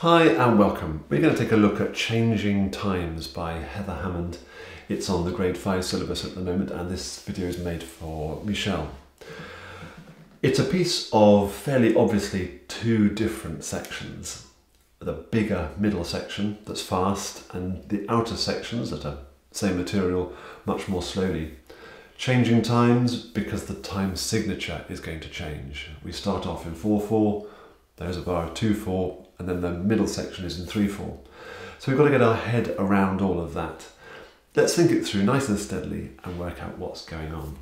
Hi and welcome. We're going to take a look at Changing Times by Heather Hammond. It's on the grade 5 syllabus at the moment and this video is made for Michelle. It's a piece of fairly obviously two different sections. The bigger middle section that's fast and the outer sections that are same material much more slowly. Changing times because the time signature is going to change. We start off in 4-4, there's a bar of 2-4 and then the middle section is in 3-4. So we've got to get our head around all of that. Let's think it through nice and steadily and work out what's going on.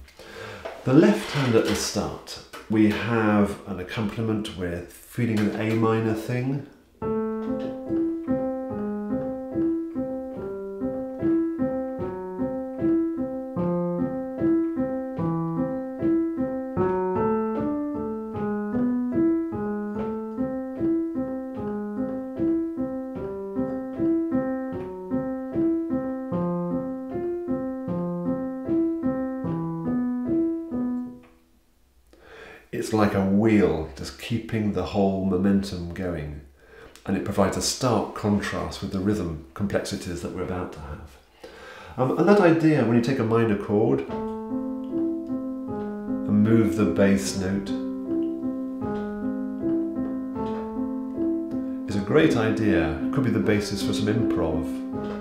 The left hand at the start, we have an accompaniment with feeling an A minor thing, it's like a wheel just keeping the whole momentum going and it provides a stark contrast with the rhythm complexities that we're about to have. Um, and that idea, when you take a minor chord and move the bass note, is a great idea. Could be the basis for some improv.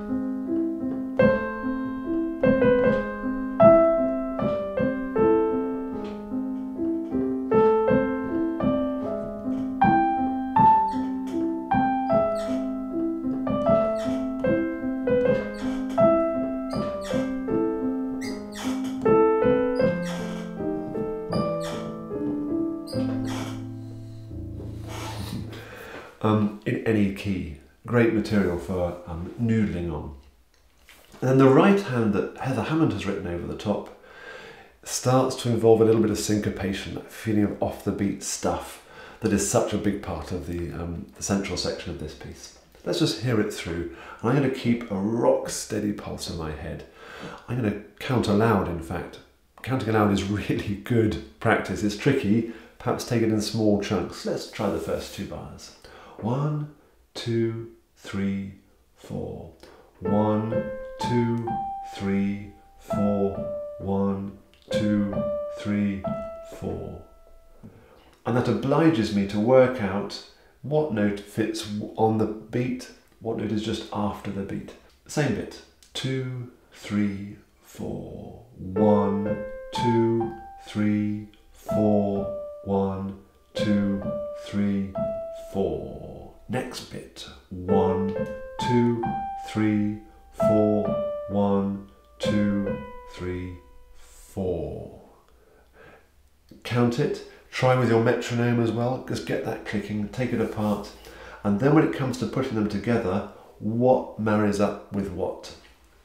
Key. Great material for um, noodling on. And then the right hand that Heather Hammond has written over the top starts to involve a little bit of syncopation, that feeling of off the beat stuff that is such a big part of the, um, the central section of this piece. Let's just hear it through. I'm going to keep a rock steady pulse in my head. I'm going to count aloud, in fact. Counting aloud is really good practice. It's tricky. Perhaps take it in small chunks. Let's try the first two bars. One, two, three, four. One, two, three, four. One, two, three, four. And that obliges me to work out what note fits on the beat, what note is just after the beat. Same bit. Two, three, four. One, two, three, four. One, two, three, four. Next bit. One, two, three, four. One, two, three, four. Count it. Try with your metronome as well. Just get that clicking, take it apart. And then when it comes to putting them together, what marries up with what?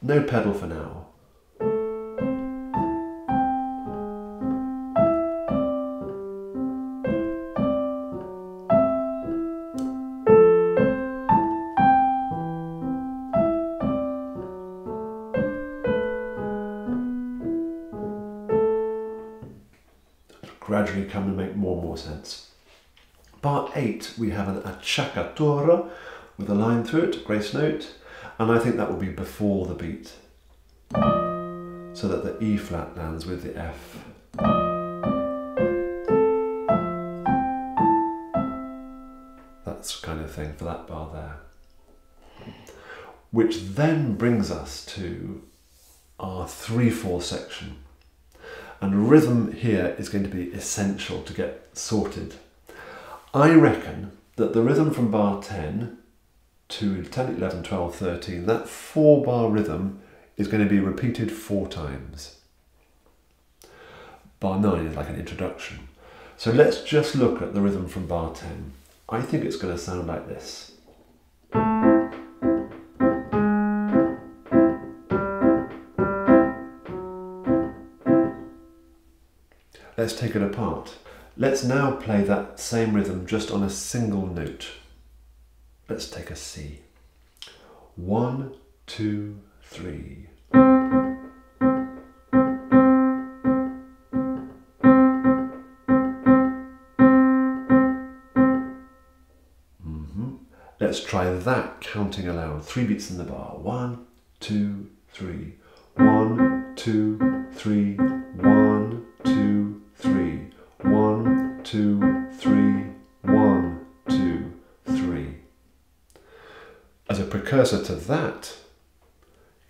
No pedal for now. Gradually come and make more and more sense. Bar 8, we have an acciaccatura with a line through it, grace note, and I think that will be before the beat, so that the E flat lands with the F. That's kind of thing for that bar there. Which then brings us to our 3-4 section. And rhythm here is going to be essential to get sorted. I reckon that the rhythm from bar 10 to 10, 11, 12, 13, that four bar rhythm is going to be repeated four times. Bar 9 is like an introduction. So let's just look at the rhythm from bar 10. I think it's going to sound like this. Let's take it apart. Let's now play that same rhythm just on a single note. Let's take a C. One, two, three. Mm -hmm. Let's try that counting aloud. Three beats in the bar. One, two, three. One, two, three. One, precursor to that,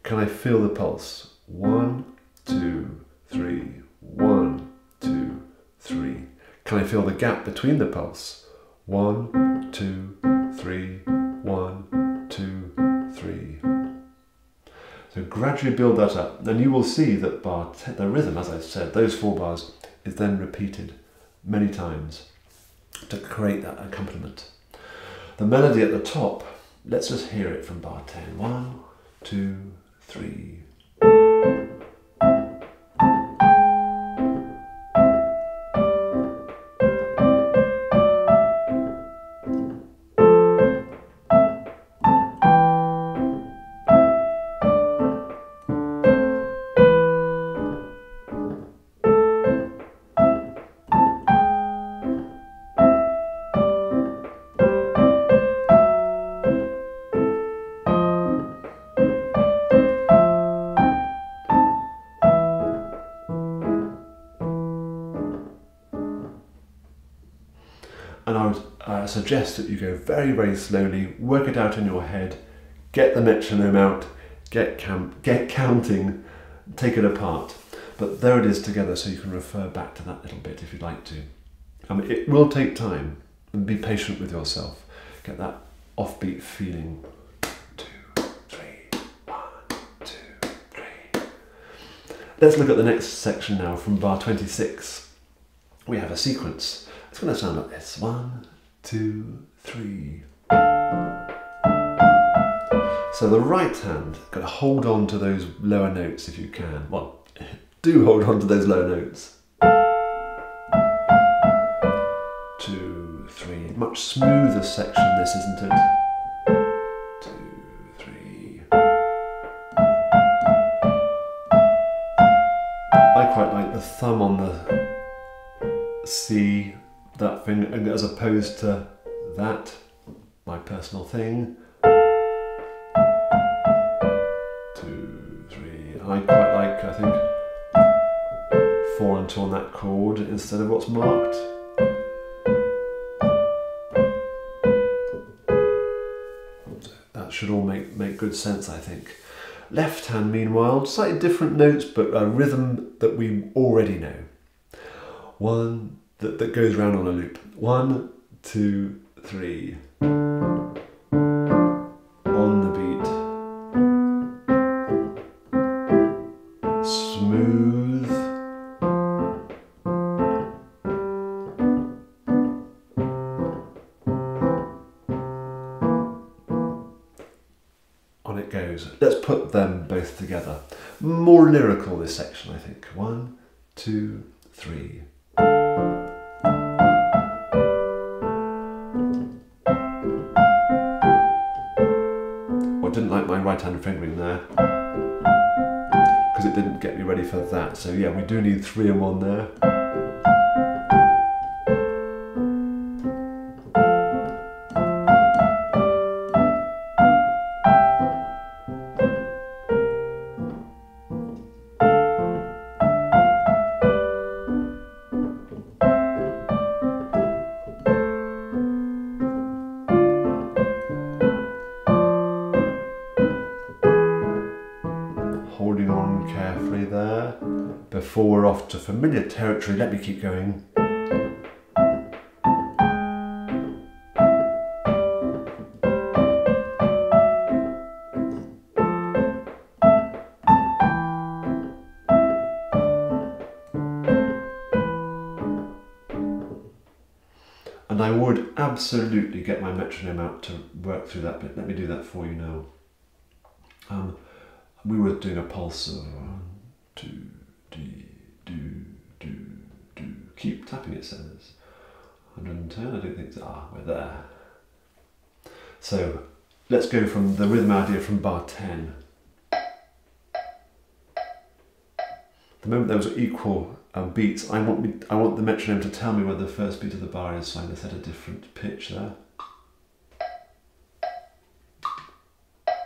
can I feel the pulse? One, two, three. One, two, three. Can I feel the gap between the pulse? One, two, three, one, two, three. So gradually build that up. Then you will see that bar the rhythm, as I said, those four bars, is then repeated many times to create that accompaniment. The melody at the top, let's just hear it from bar 10. One, two, three, and I would uh, suggest that you go very, very slowly, work it out in your head, get the metronome out, get, camp, get counting, take it apart. But there it is together, so you can refer back to that little bit if you'd like to. I mean, it will take time, and be patient with yourself. Get that offbeat feeling. Let's look at the next section now from bar 26. We have a sequence. It's going to sound like this. One, two, three. So the right hand, got to hold on to those lower notes if you can. Well, do hold on to those low notes. Two, three. Much smoother section this, isn't it? As opposed to that, my personal thing. Two, three. I quite like, I think, four and two on that chord instead of what's marked. That should all make, make good sense, I think. Left hand, meanwhile, slightly different notes, but a rhythm that we already know. One that, that goes round on a loop. One, two, three. On the beat. Smooth. On it goes. Let's put them both together. More lyrical this section, I think. One, two, three. Didn't like my right hand fingering there because it didn't get me ready for that. So yeah, we do need three and one there. We're off to familiar territory, let me keep going. And I would absolutely get my metronome out to work through that bit. Let me do that for you now. Um, we were doing a pulse of one, two, D, do, do, do. Keep tapping, it says. 110, I don't think, ah, we're there. So let's go from the rhythm idea from bar 10. The moment those are equal um, beats, I want, me, I want the metronome to tell me where the first beat of the bar is, so I'm going to set a different pitch there.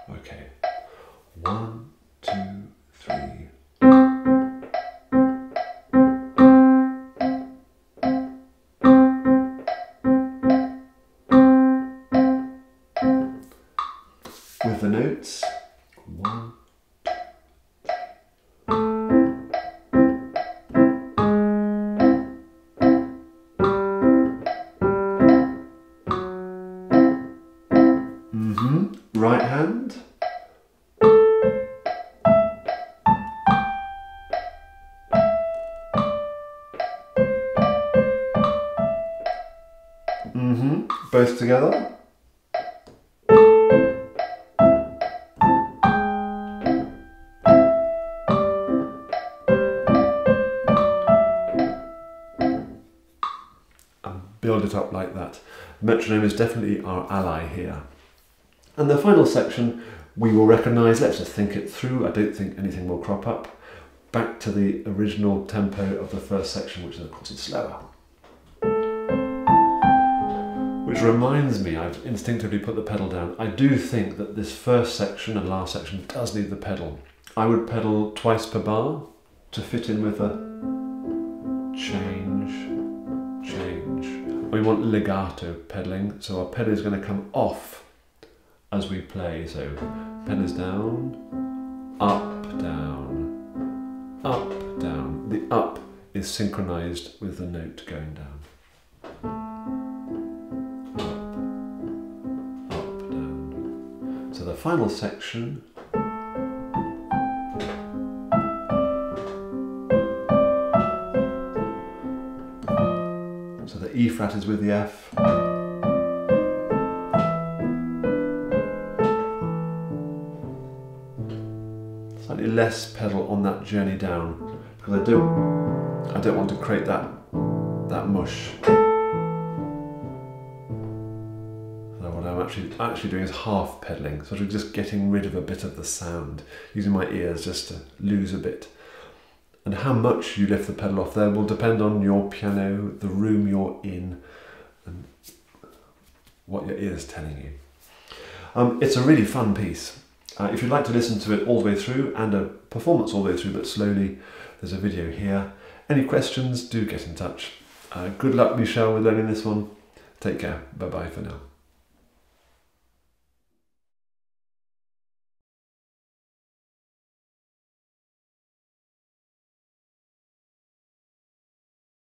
Okay. One, two, three. Mm-hmm. Right hand. Mm-hmm. Both together. And build it up like that. Metronome is definitely our ally here. And the final section we will recognise, let's just think it through, I don't think anything will crop up, back to the original tempo of the first section, which is of course is slower. Which reminds me, I've instinctively put the pedal down. I do think that this first section and last section does need the pedal. I would pedal twice per bar to fit in with a change, change. We want legato pedaling, so our pedal is going to come off as we play. So pen is down, up, down, up, down. The up is synchronized with the note going down. Up, up, down. So the final section. So the E flat is with the F. less pedal on that journey down because I don't I don't want to create that that mush. So what I'm actually actually doing is half pedaling, sort of just getting rid of a bit of the sound, using my ears just to lose a bit. And how much you lift the pedal off there will depend on your piano, the room you're in, and what your ear's telling you. Um, it's a really fun piece. Uh, if you'd like to listen to it all the way through and a performance all the way through but slowly, there's a video here. Any questions, do get in touch. Uh, good luck, Michelle, with learning this one. Take care. Bye bye for now.